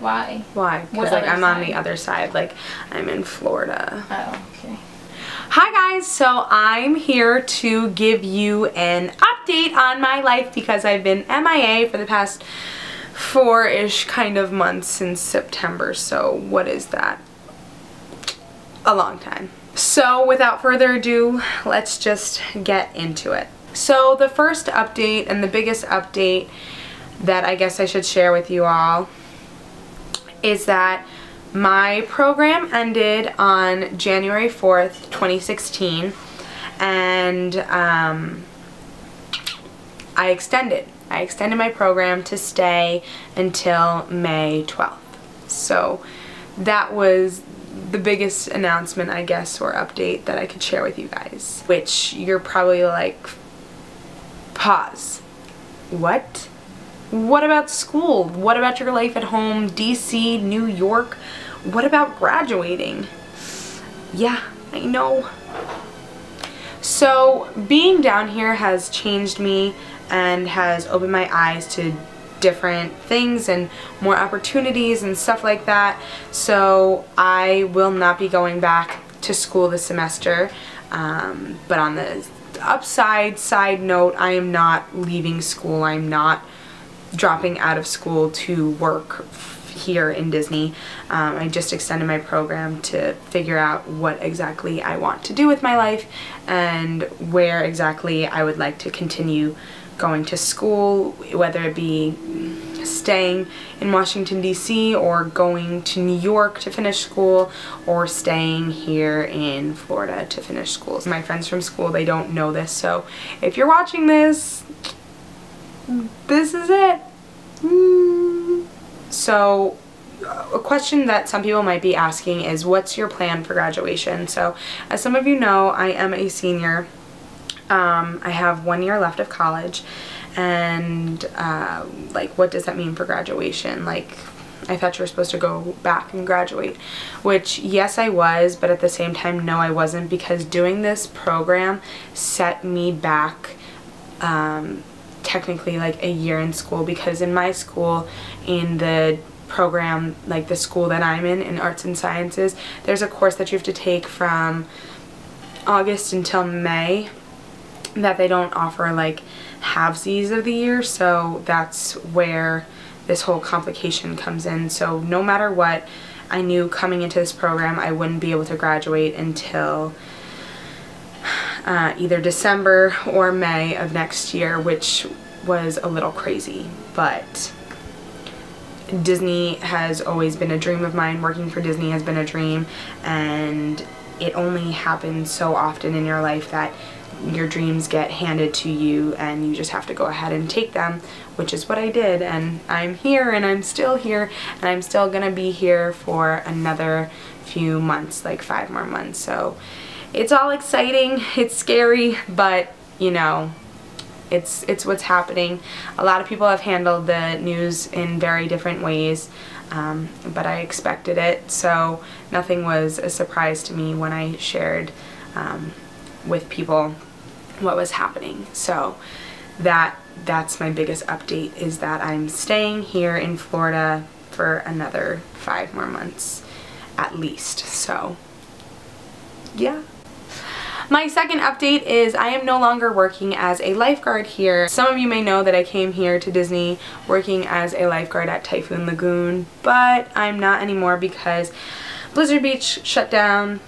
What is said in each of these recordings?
But why? Why? Because like I'm on the other side. Like I'm in Florida. Oh, okay. Hi guys, so I'm here to give you an update on my life because I've been MIA for the past four-ish kind of months since September. So what is that? A long time. So without further ado, let's just get into it. So the first update and the biggest update that I guess I should share with you all is that my program ended on January 4th, 2016, and um, I extended. I extended my program to stay until May 12th. So that was the biggest announcement, I guess, or update that I could share with you guys. Which you're probably like, pause. What? What about school? What about your life at home? DC, New York? What about graduating? Yeah, I know. So being down here has changed me and has opened my eyes to different things and more opportunities and stuff like that. So I will not be going back to school this semester. Um, but on the upside side note, I am not leaving school. I'm not dropping out of school to work here in Disney. Um, I just extended my program to figure out what exactly I want to do with my life and where exactly I would like to continue going to school, whether it be staying in Washington DC or going to New York to finish school or staying here in Florida to finish school. My friends from school, they don't know this, so if you're watching this, this is it. Mm. So a question that some people might be asking is what's your plan for graduation? So as some of you know, I am a senior. Um, I have one year left of college and uh, like what does that mean for graduation? Like I thought you were supposed to go back and graduate, which yes I was, but at the same time no I wasn't because doing this program set me back um, technically like a year in school because in my school in the program like the school that I'm in in arts and sciences there's a course that you have to take from August until May that they don't offer like halvesies of the year. So that's where this whole complication comes in. So no matter what I knew coming into this program I wouldn't be able to graduate until uh, either December or May of next year which was a little crazy. But Disney has always been a dream of mine. Working for Disney has been a dream. And it only happens so often in your life that your dreams get handed to you and you just have to go ahead and take them which is what I did. And I'm here and I'm still here and I'm still gonna be here for another few months like five more months. So it's all exciting it's scary but you know it's it's what's happening a lot of people have handled the news in very different ways um, but I expected it so nothing was a surprise to me when I shared um, with people what was happening. So that that's my biggest update is that I'm staying here in Florida for another five more months at least. So yeah. My second update is I am no longer working as a lifeguard here. Some of you may know that I came here to Disney working as a lifeguard at Typhoon Lagoon, but I'm not anymore because Blizzard Beach shut down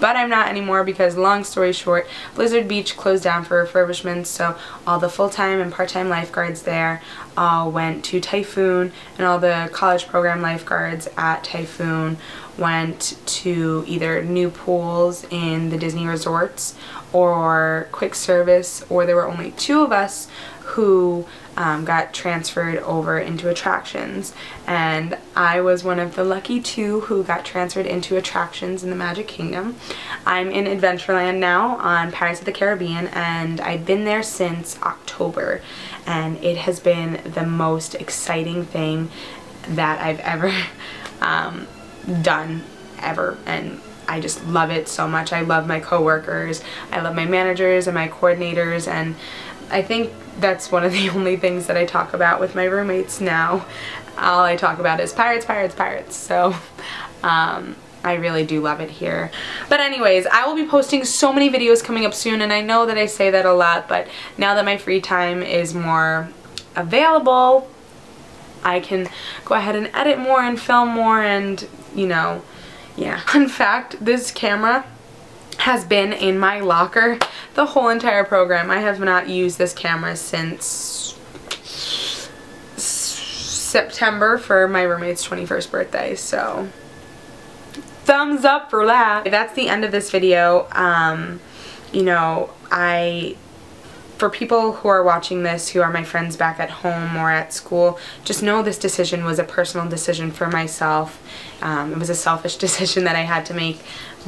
but I'm not anymore because long story short, Blizzard Beach closed down for refurbishments so all the full-time and part-time lifeguards there all went to Typhoon and all the college program lifeguards at Typhoon went to either new pools in the Disney resorts or quick service or there were only two of us who um, got transferred over into attractions. And I was one of the lucky two who got transferred into attractions in the Magic Kingdom. I'm in Adventureland now on Pirates of the Caribbean and I've been there since October. And it has been the most exciting thing that I've ever um, done ever. And I just love it so much. I love my coworkers, I love my managers and my coordinators. And I think that's one of the only things that I talk about with my roommates now all I talk about is pirates, pirates, pirates. So, um, I really do love it here. But anyways, I will be posting so many videos coming up soon and I know that I say that a lot, but now that my free time is more available, I can go ahead and edit more and film more and, you know, yeah. In fact, this camera has been in my locker the whole entire program. I have not used this camera since September for my roommate's 21st birthday, so thumbs up for that. That's the end of this video. Um, you know, I for people who are watching this who are my friends back at home or at school, just know this decision was a personal decision for myself. Um, it was a selfish decision that I had to make,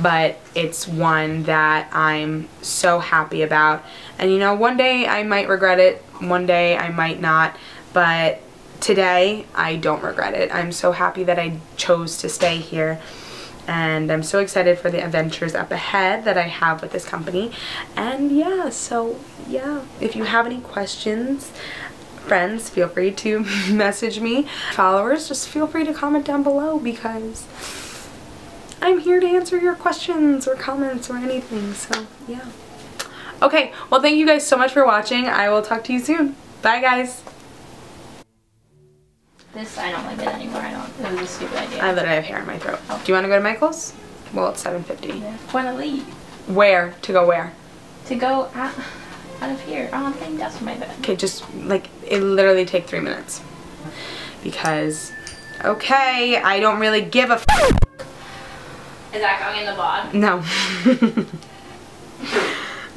but it's one that I'm so happy about. And you know, one day I might regret it, one day I might not, but today I don't regret it. I'm so happy that I chose to stay here and I'm so excited for the adventures up ahead that I have with this company. And yeah so yeah if you have any questions friends feel free to message me. Followers just feel free to comment down below because I'm here to answer your questions or comments or anything so yeah. Okay well thank you guys so much for watching. I will talk to you soon. Bye guys this, I don't like it anymore. I don't. It was a stupid idea. I literally have hair in my throat. Oh. Do you want to go to Michael's? Well, it's 7.50. Yeah. Want to leave. Where? To go where? To go out, out of here. Oh, I'm playing dust my bed. Okay, just, like, it literally take three minutes. Because, okay, I don't really give a Is that going in the vlog? No.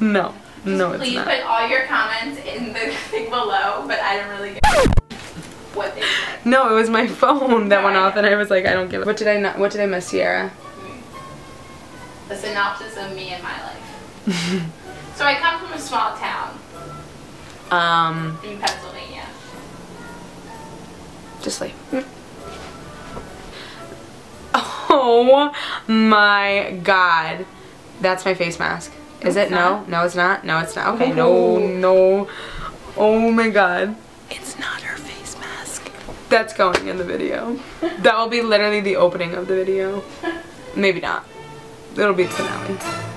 no. No, it's not. Please put all your comments in the thing below, but I don't really what they said. No, it was my phone that went off and I was like, I don't give a What did I not what did I miss, Sierra? A synopsis of me and my life. so I come from a small town. Um in Pennsylvania. Just like Oh my god. That's my face mask. Is it? No? No, it's not? No, it's not. Okay, no, no. Oh my god. It's not her face mask. That's going in the video. that will be literally the opening of the video. Maybe not. It'll be the finale.